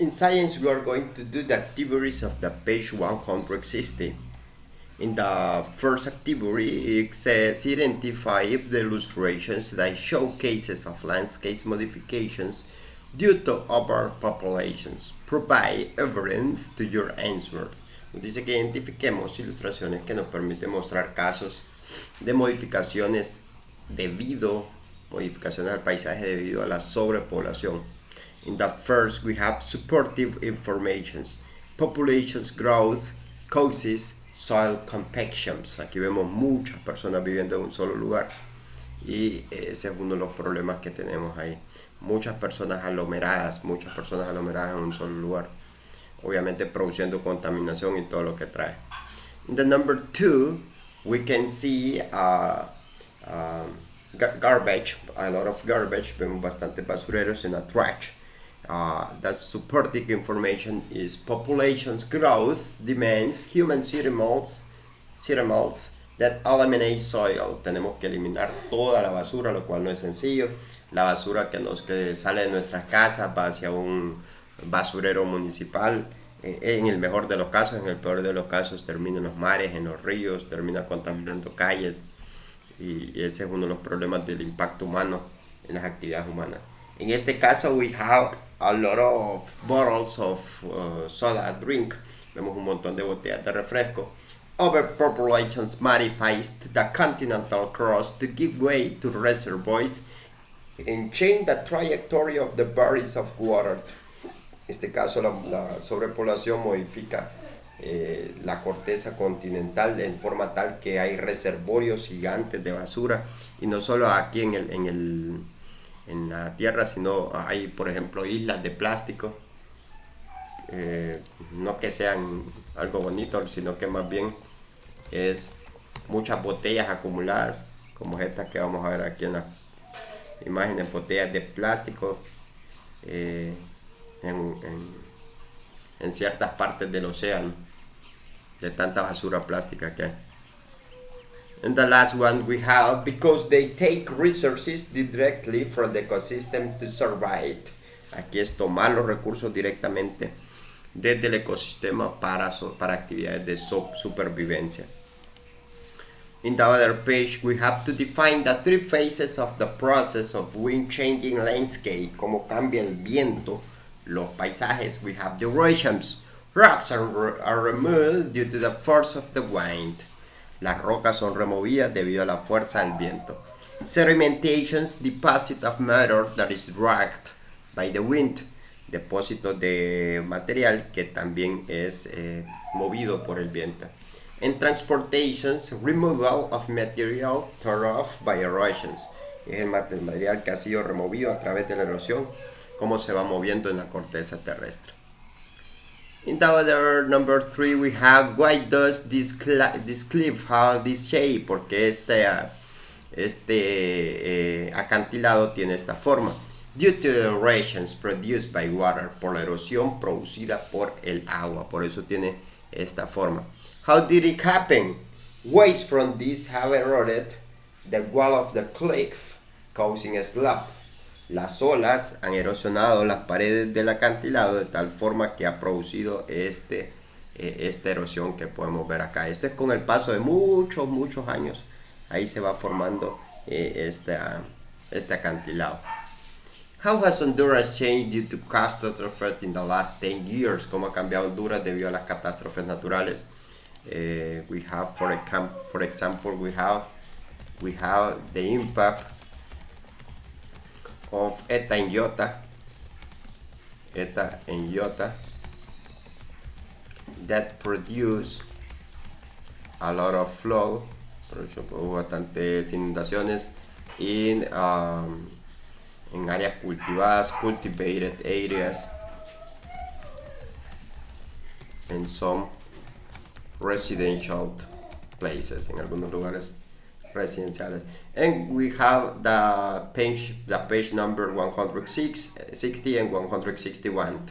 In science, we are going to do the activities of the page 160. In the first activity, it says identify if the illustrations that show cases of landscape modifications due to overpopulations provide evidence to your answer. Dice que identifiquemos ilustraciones que nos permiten mostrar casos de modificaciones debido, modificaciones al paisaje debido a la sobrepoblación. In the first, we have supportive informations. Populations growth causes soil compactions. Aquí vemos muchas personas viviendo en un solo lugar. Y ese es uno de los problemas que tenemos ahí. Muchas personas aglomeradas, muchas personas aglomeradas en un solo lugar. Obviamente produciendo contaminación y todo lo que trae. In the number two, we can see uh, uh, garbage, a lot of garbage. Vemos bastante basureros en a trash. Uh, that supporting information is population's growth demands human animals, animals that eliminate soil. Tenemos que eliminar toda la basura, lo cual no es sencillo. La basura que, nos, que sale de nuestras casas va hacia un basurero municipal. Eh, en el mejor de los casos, en el peor de los casos termina en los mares, en los ríos, termina contaminando calles. Y ese es uno de los problemas del impacto humano en las actividades humanas. En este caso, we have a lot of bottles of uh, soda drink. Vemos un montón de botellas de refresco. Overpopulation modifies the continental crust to give way to reservoirs and change the trajectory of the bodies of water. En este caso, la, la sobrepoblación modifica eh, la corteza continental en forma tal que hay reservorios gigantes de basura y no solo aquí en el, en el en la tierra, sino hay, por ejemplo, islas de plástico. Eh, no que sean algo bonito, sino que más bien es muchas botellas acumuladas, como estas que vamos a ver aquí en la imagen, botellas de plástico eh, en, en ciertas partes del océano, de tanta basura plástica que hay. And the last one we have because they take resources directly from the ecosystem to survive. Aquí es tomar los recursos directamente desde el ecosistema para, para actividades de supervivencia. In the other page, we have to define the three phases of the process of wind changing landscape, cómo cambia el viento, los paisajes. We have durations. Rocks are, are removed due to the force of the wind. Las rocas son removidas debido a la fuerza del viento. Sedimentations, deposit of matter that is dragged by the wind. Depósito de material que también es eh, movido por el viento. En transportations, removal of material torn off by erosions. Es el material que ha sido removido a través de la erosión, cómo se va moviendo en la corteza terrestre. In the other number three we have why does this, this cliff have this shape? Porque este, este eh, acantilado tiene esta forma. Due to the erosions produced by water, por la erosión producida por el agua, por eso tiene esta forma. How did it happen? Waves from this have eroded the wall of the cliff, causing a slump. Las olas han erosionado las paredes del acantilado de tal forma que ha producido este, eh, esta erosión que podemos ver acá. Esto es con el paso de muchos, muchos años. Ahí se va formando este, este acantilado. How has Honduras changed due to catastrophes in the last 10 years? ¿Cómo ha cambiado Honduras debido a las catástrofes naturales? Eh, we have, for, for example, we have, we have the impact of eta en iota. Eta en iota. That produce a lot of flow. Hubo bastantes inundaciones in, um, en áreas cultivadas cultivated areas. En some residential places en algunos lugares residenciales. And we have the page, the page number 160 and 161.